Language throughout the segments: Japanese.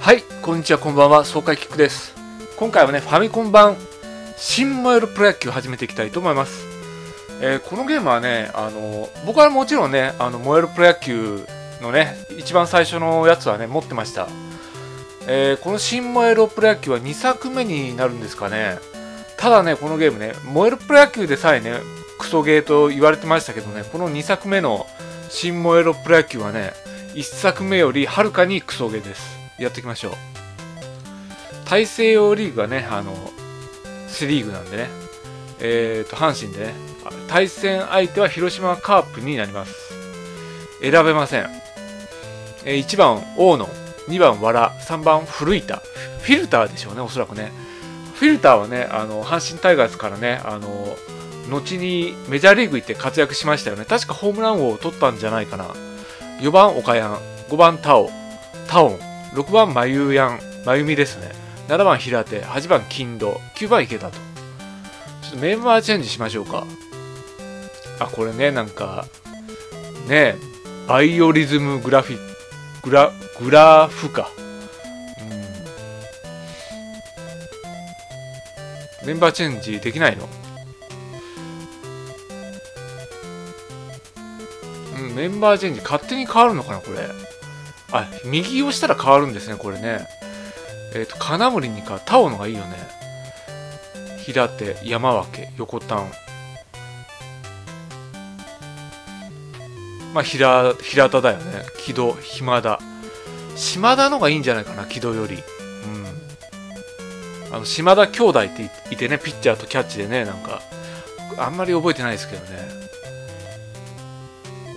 はい、こんにちは、こんばんは、爽快キックです。今回はね、ファミコン版、新燃えるプロ野球を始めていきたいと思います。えーこのゲームはね、あの、僕はもちろんね、あの、燃えるプロ野球のね、一番最初のやつはね、持ってました。えーこの新燃えるプロ野球は2作目になるんですかね。ただね、このゲームね、燃えるプロ野球でさえね、クソゲーと言われてましたけどね、この2作目の新燃えるプロ野球はね、1作目よりはるかにクソゲーです。やっていきましょう。大西洋リーグがね、あの、セ・リーグなんでね、えーと、阪神でね、対戦相手は広島カープになります。選べません。えー1番、大野、2番、わら、3番、古板。フィルターでしょうね、おそらくね。フィルターはね、あの、阪神タイガースからね、あの、後にメジャーリーグ行って活躍しましたよね。確かホームラン王を取ったんじゃないかな。4番、岡山、5番、タオ、タオン、6番、まゆやん、まゆみですね。7番、平手、8番、金土、9番、池田と。ちょっとメンバーチェンジしましょうか。あ、これね、なんか、ねバイオリズムグラフィグラ、グラフか。うん。メンバーチェンジできないの？うん、メンバーチェンジ勝手に変わるのかな、これ。あ、右押したら変わるんですね、これね。えっ、と、金森にか、タオのがいいよね。平手、山分け、横単。まあ、平、平田だよね。木戸、暇田。島田のがいいんじゃないかな、木戸より。うん。あの、島田兄弟っていてね、ピッチャーとキャッチでね、なんか、あんまり覚えてないですけどね。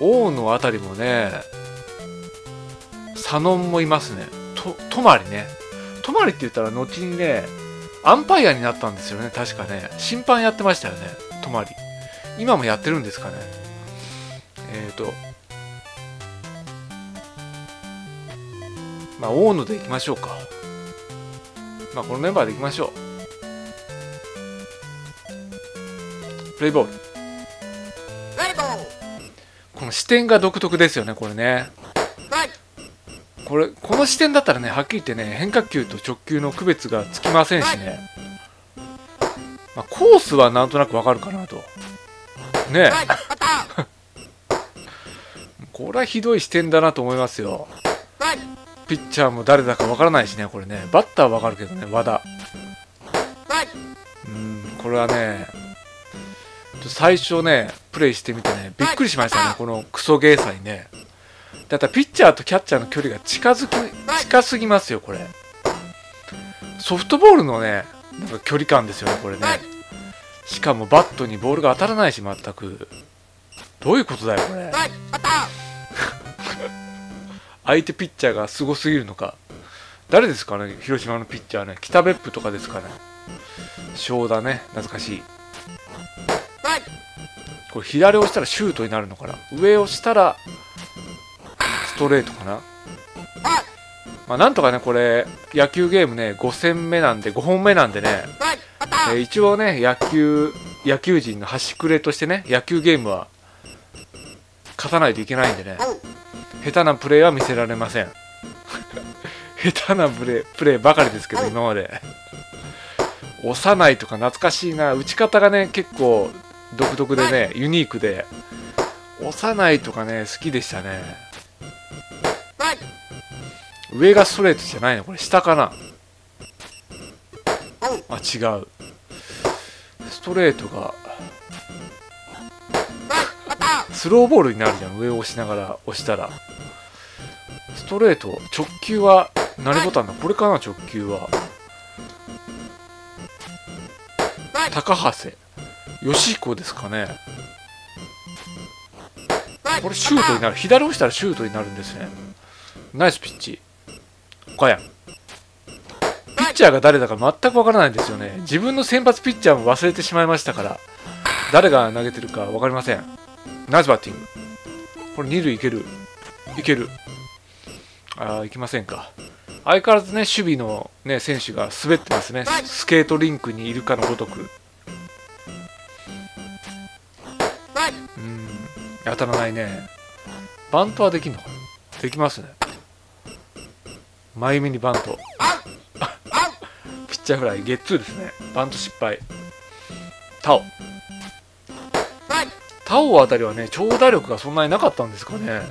王のあたりもね、佐野もいますね。と、泊まりね。泊まりって言ったら後にね、アンパイアになったんですよね、確かね。審判やってましたよね、泊まり。今もやってるんですかね。えっ、ー、と、まあ、大野でいきましょうか。まあ、このメンバーでいきましょう。プレイボール。この視点が独特ですよね、これね。これ、この視点だったらね、はっきり言ってね、変化球と直球の区別がつきませんしね。まあ、コースはなんとなくわかるかなと。ね これはひどい視点だなと思いますよ。ピッチャーも誰だかわからないしね、これね。バッターはわかるけどね、和田。うん、これはね、最初ね、プレイしてみてね、びっくりしましたね、このクソゲーさにね。だピッチャーとキャッチャーの距離が近づき、近すぎますよ、これ。ソフトボールのね、なんか距離感ですよね、これね。しかもバットにボールが当たらないし、全く。どういうことだよ、これ。相手ピッチャーがすごすぎるのか。誰ですかね、広島のピッチャーね。北別府とかですかね。正田ね、懐かしい。これ左押したらシュートになるのかな上押したらストレートかな？まあなんとかねこれ野球ゲームね5戦目なんで5本目なんでね、えー一応ね野球野球人の端くれとしてね野球ゲームは勝たないといけないんでね下手なプレーは見せられません。下手なプレープレーばかりですけど今まで。押さないとか懐かしいな。打ち方がね結構独特でねユニークで。押さないとかね好きでしたね。上がストレートじゃないの？これ下かな？あ違う。ストレートが。スローボールになるじゃん。上を押しながら押したら。ストレート直球は何ボタンだ？これかな？直球は。高橋。よしこですかね。これシュートになる。左押したらシュートになるんですねナイスピッチ。岡谷ピッチャーが誰だか全くわからないんですよね。自分の先発ピッチャーも忘れてしまいましたから誰が投げてるか分かりません。ナイスバッティング。これ二塁いける。いける。ああいきませんか。相変わらずね守備のね選手が滑ってますね。スケートリンクにいるかのごとく。うん。当たらないね。バントはできんのかな。できますねう真由美にバント。ピッチャーフライゲッツーですね。バント失敗。タオ。タオあたりはね長打力がそんなになかったんですかね。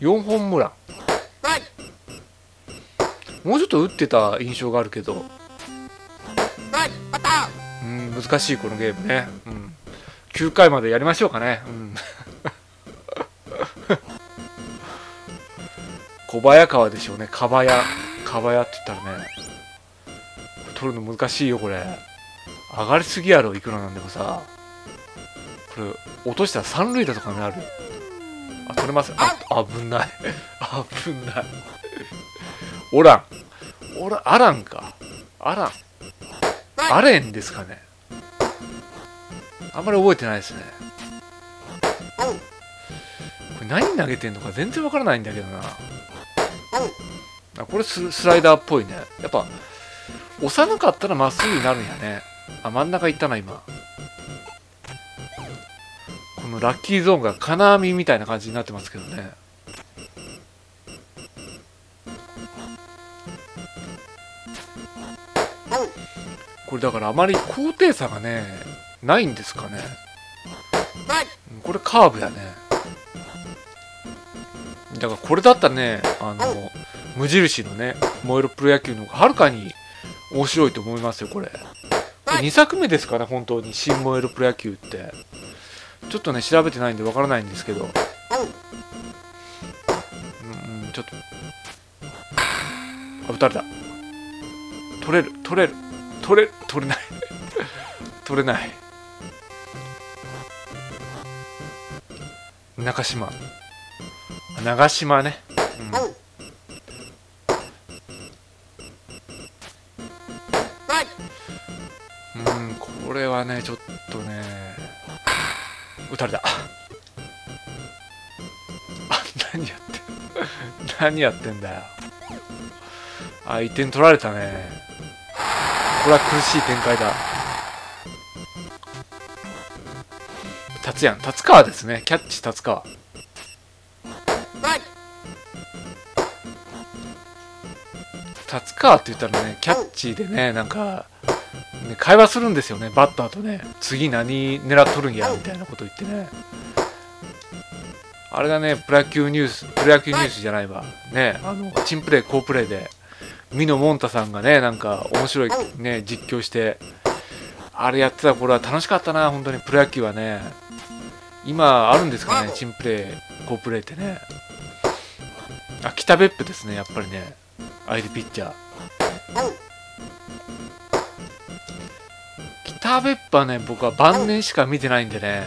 4本ムラもうちょっと打ってた印象があるけど。うん難しいこのゲームね、うん、9回までやりましょうかね、うん、小早川でしょうね。かばやかばやって言ったらね。取るの難しいよこれ。上がりすぎやろいくらなんでもさ。これ落としたら三塁打とかになる。あ取れます。あ危ない。危ない。オランオラアランか。アランアレンですかね。あんまり覚えてないですね。これ何投げてんのか全然わからないんだけどな。あこれススライダーっぽいね。やっぱ押さなかったらまっすぐになるんやね。あ真ん中行ったな今。このラッキーゾーンが金網みたいな感じになってますけどね。これだからあまり高低差がねないんですかね。これカーブやね。だからこれだったらねあの無印のね燃えるプロ野球の方がはるかに面白いと思いますよこれ。2作目ですかね本当に。新燃えるプロ野球って。ちょっとね調べてないんでわからないんですけど。うんちょっと。あ打たれた。取れる取れる。取れる取れない。取れない。中島。長島ね、うん。ねちょっとね。撃たれた。あ何やって 何やってんだよ。あ1点取られたね。これは苦しい展開だ。達也達川ですね。キャッチ達川。達川って言ったらねキャッチでねなんかね、会話するんですよね、バッターとね。次何狙っとるんや、みたいなこと言ってね。あれがね、プロ野球ニュース、プロ野球ニュースじゃないわ。ね、あの、チンプレー、好プレーで、ミノ・モンタさんがね、なんか面白いね、実況して、あれやってた頃は楽しかったな、本当にプロ野球はね。今あるんですかね、チンプレー、好プレーってね。あ、北別府ですね、やっぱりね。相手ピッチャー。ターベッパね、僕は晩年しか見てないんでね、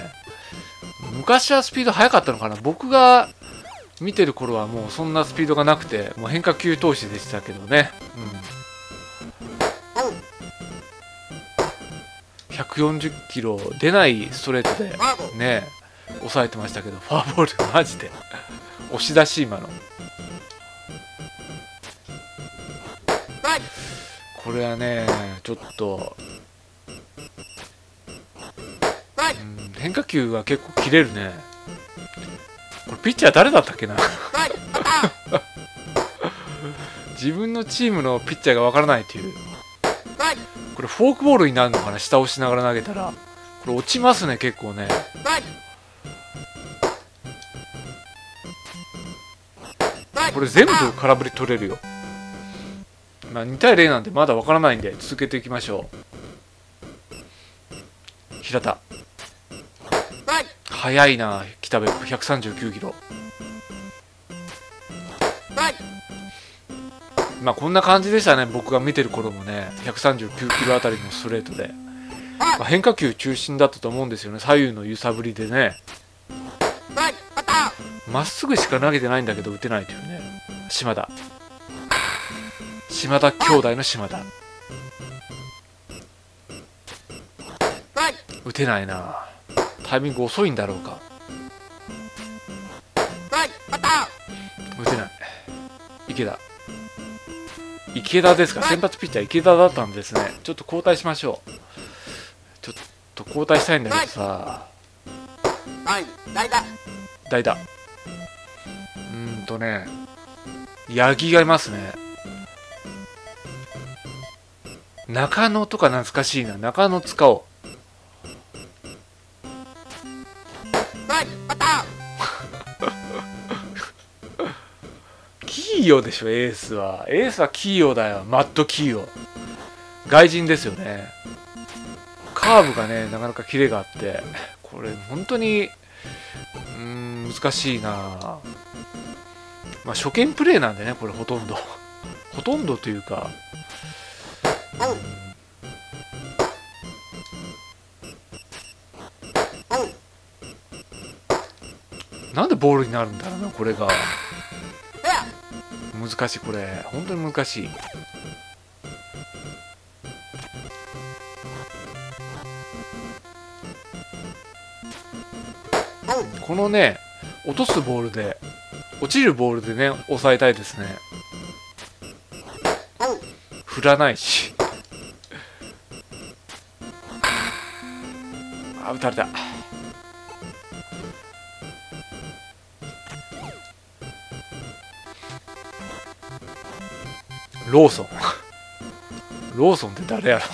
昔はスピード速かったのかな僕が見てる頃はもうそんなスピードがなくて、もう変化球投資でしたけどね。うん。140キロ出ないストレートでね、抑えてましたけど、フォアボールマジで。押し出し今の。これはね、ちょっと変化球が結構切れるね。これピッチャー誰だったっけな？自分のチームのピッチャーがわからないっていう。これフォークボールになるのかな？下押しながら投げたら。これ落ちますね結構ね。これ全部空振り取れるよ。まあ2対0なんでまだわからないんで続けていきましょう。平田速いな北別府139キロ。まあこんな感じでしたね僕が見てる頃もね。139キロあたりのストレートで、まあ、変化球中心だったと思うんですよね。左右の揺さぶりでね。まっすぐしか投げてないんだけど打てないというね。島田。島田兄弟の島田。打てないなタイミング遅いんだろうか。打てない池田。池田ですか。先発ピッチャー池田だったんですね。ちょっと交代しましょう。ちょっと交代したいんだけどさ。代打。代打。うんとね。八木がいますね。中野とか懐かしいな。中野使おうーヨでしょエースは。エースはキーヨだよ。マッドキーヨ外人ですよね。カーブがねなかなかキレがあって。これ本当にうん難しいな。まあ初見プレイなんでねこれほとんど。ほとんどというか。なんでボールになるんだろうなこれが。難しいこれ。本当に難しい。このね落とすボールで落ちるボールでね抑えたいですね。振らないし。あ打たれた。ローソン。ローソンって誰やろ。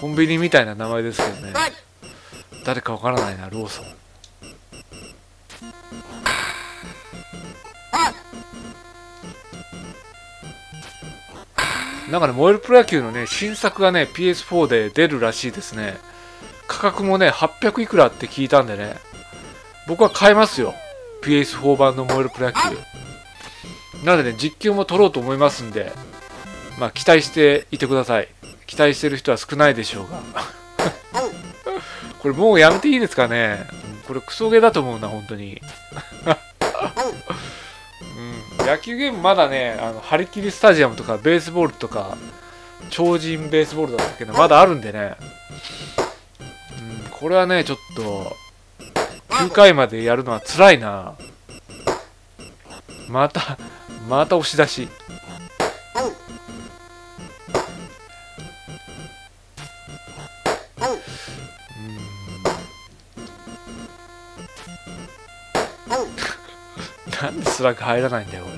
コンビニみたいな名前ですけどね。誰かわからないなローソン。なんかね、燃えるプロ野球のね、新作がね、PS4 で出るらしいですね。価格もね、800いくらって聞いたんでね、僕は買いますよ。PS4 版の燃えるプロ野球。なのでね、実況も撮ろうと思いますんで、まあ、期待していてください。期待してる人は少ないでしょうが。これもうやめていいですかねこれクソゲーだと思うな、本当に。うん、野球ゲームまだね、あの、張り切りスタジアムとか、ベースボールとか、超人ベースボールだったけど、まだあるんでね。うん、これはね、ちょっと、9回までやるのは辛いな。また、また押し出し。なんでスラッグ入らないんだよ、これ。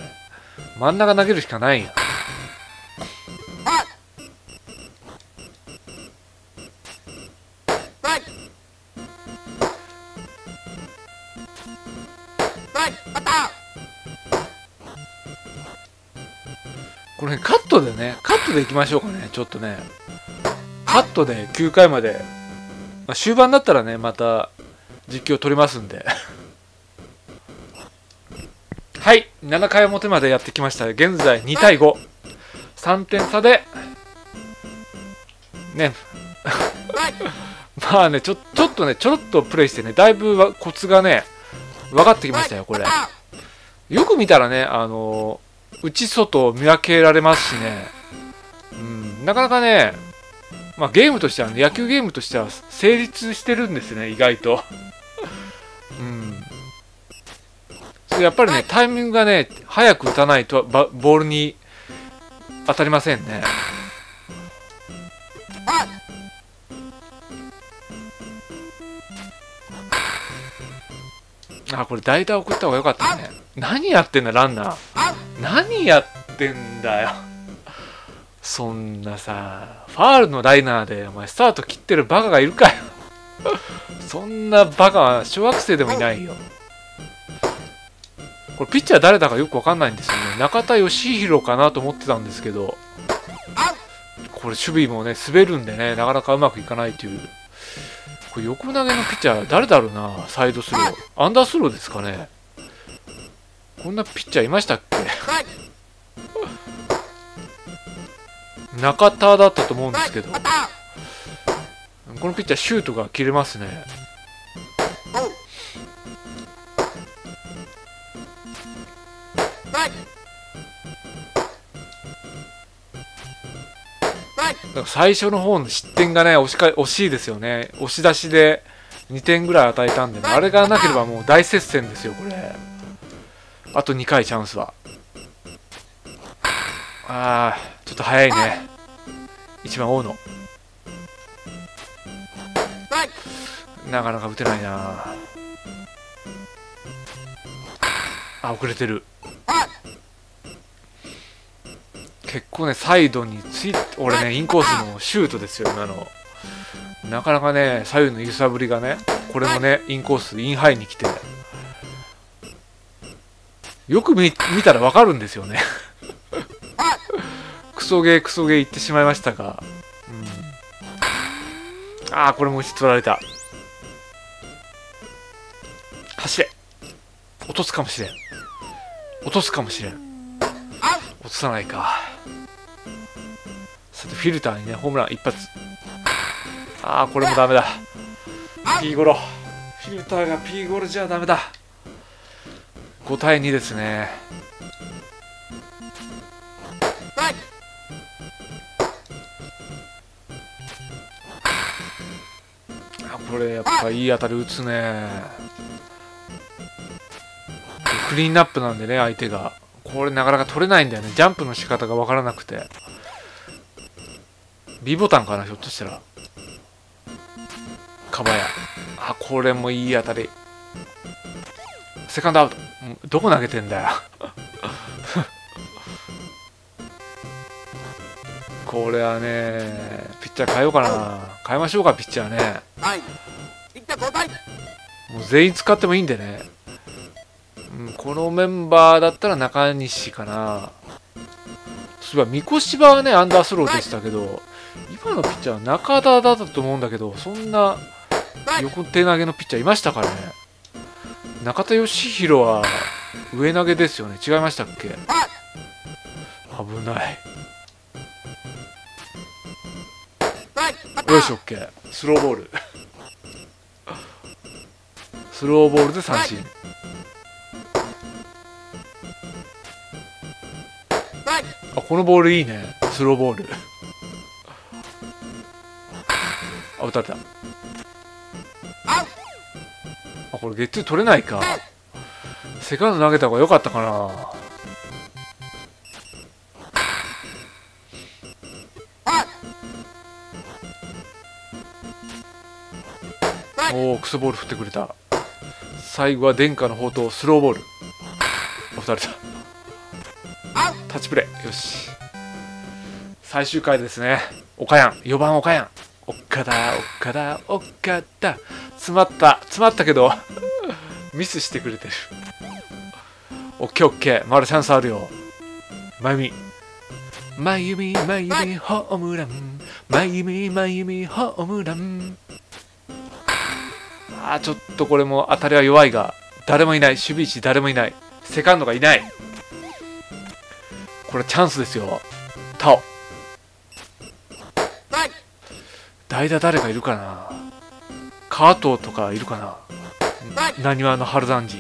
真ん中投げるしかないや。トでいきましょうかね、ちょっとね。カットで9回まで。まあ、終盤だったらね、また実況取りますんで。はい、7回表までやってきました。現在2対5。3点差で、ね、まあね、ちょ、ちょっとね、ちょっとプレイしてね、だいぶコツがね、分かってきましたよ、これ。よく見たらね、あの内外見分けられますしね、なかなかね、まあゲームとしては、ね、野球ゲームとしては成立してるんですね、意外と。うん。やっぱりね、タイミングがね、早く打たないとボールに当たりませんね。あ、これ代打送った方がよかったね。何やってんだ、ランナー。何やってんだよ。そんなさ、ファールのライナーで、お前スタート切ってるバカがいるかよ。そんなバカは小学生でもいないよ。これピッチャー誰だかよくわかんないんですよね。中田義弘かなと思ってたんですけど、これ守備もね、滑るんでね、なかなかうまくいかないという。これ横投げのピッチャー誰だろうな、サイドスロー。アンダースローですかね。こんなピッチャーいましたっけ？中田だったと思うんですけど。このピッチャーシュートが切れますね。最初の方の失点がね惜しか惜しいですよね。押し出しで2点ぐらい与えたんで、ね、あれがなければもう大接戦ですよこれ。あと2回チャンスは。ああちょっと早いね。一番大野。なかなか打てないな。あ遅れてる。結構ねサイドについ俺ねインコースのシュートですよ今の。なかなかね左右の揺さぶりがねこれもねインコースインハイに来て。よく見見たらわかるんですよね。クソゲークソゲー言ってしまいましたが、うん、ああこれも打ち取られた。走れ。落とすかもしれん。落とすかもしれん。落とさないか。さてフィルターにねホームラン一発。ああこれもダメだ。P ゴロ。フィルターが P ゴロじゃダメだ。5対2ですね。れやっぱいい当たり打つね。クリーンナップなんでね相手が。これなかなか取れないんだよね。ジャンプの仕方が分からなくて。B ボタンかなひょっとしたら。かばやあこれもいい当たり。セカンドアウト。どこ投げてんだよ。これはねピッチャー変えようかな。変えましょうかピッチャーね。もう全員使ってもいいんでね、うん、このメンバーだったら中西かな。そういえば三越芝はねアンダースローでしたけど今のピッチャーは中田だったと思うんだけどそんな横手投げのピッチャーいましたからね。中田義弘は上投げですよね。違いましたっけ？危ないよし OK スローボール。スローボールで三振。あこのボールいいね。スローボール。あ打たれた。あこれゲッツー取れないか。セカンド投げた方が良かったかなおおクソボール振ってくれた。最後は殿下の宝刀スローボール。打たれたタッチプレーよし。最終回ですね。岡山4番岡山岡田岡田岡田詰まった。詰まったけどミスしてくれてる。オッケーオッケー。まだチャンスあるよ。まゆみまゆみまゆみホームラン。まゆみまゆみホームラン。あーちょっとこれも当たりは弱いが誰もいない。守備位置誰もいない。セカンドがいない。これチャンスですよ。タオ。代打誰かいるかな？カートとかいるかな？なにわの春団治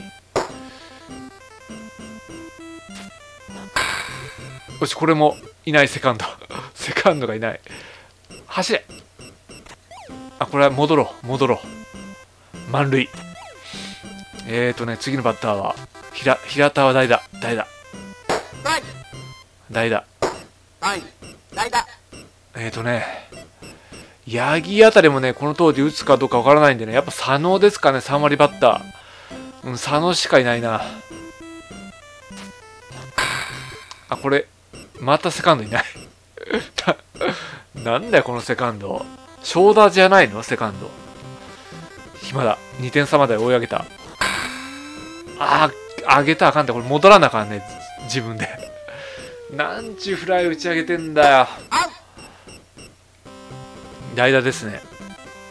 よしこれもいないセカンド。セカンドがいない。走れ。あこれは戻ろう。戻ろう満塁。えーとね次のバッターは平平田は代打。代打。代打。えーとね八木あたりもねこの通り打つかどうかわからないんでねやっぱ佐野ですかね3割バッター。うん佐野しかいないな。あこれまたセカンドいない。なんだよこのセカンド。ショーダーじゃないの？セカンド暇だ。2点差まで追い上げた。あー上げたあかんって。これ戻らなあかんね。自分で。なんちゅうフライ打ち上げてんだよ。代打ですね。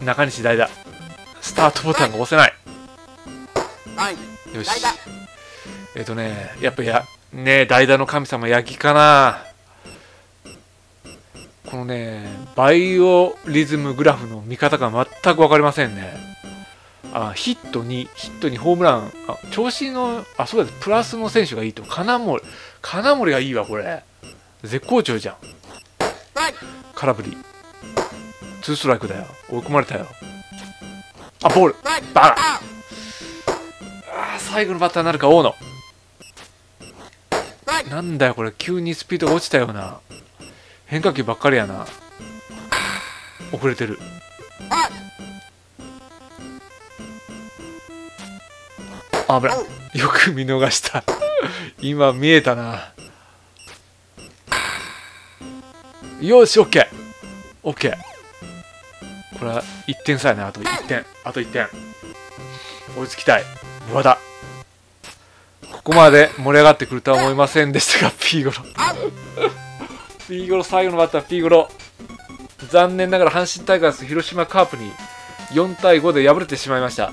中西代打。スタートボタンが押せない。よし。えっ、ー、とねやっぱやね代打の神様八木かな。このねバイオリズムグラフの見方が全く分かりませんね。あヒットにヒットにホームラン。あ調子のあそうですプラスの選手がいいと。金森。金森がいいわこれ。絶好調じゃん。空振り。ツーストライクだよ。追い込まれたよ。あボール。バカ。あ最後のバッターになるか大野。なんだよこれ。急にスピードが落ちたような。変化球ばっかりやな。遅れてるあ危ないよく見逃した今見えたなよし、オッケー。オッケー。これは1点さえね、あと1点。あと1点。追いつきたい。和田。ここまで盛り上がってくるとは思いませんでしたが、ピーゴロ。ピーゴロ、最後のバッター、ピーゴロ。残念ながら阪神タイガース広島カープに4対5で敗れてしまいました。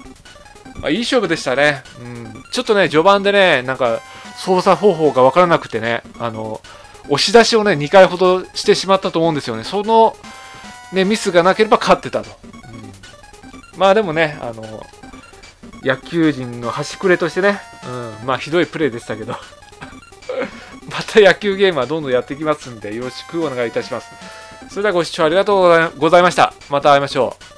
まあ、いい勝負でしたね。うん。ちょっとね、序盤でね、なんか、操作方法がわからなくてね、あの、押し出しをね、2回ほどしてしまったと思うんですよね。その、ね、ミスがなければ勝ってたと。うん、まあでもね、あの、野球人の端くれとしてね、うん、まあひどいプレーでしたけど また野球ゲームはどんどんやっていきますんで、よろしくお願いいたします。それではご視聴ありがとうございました。また会いましょう。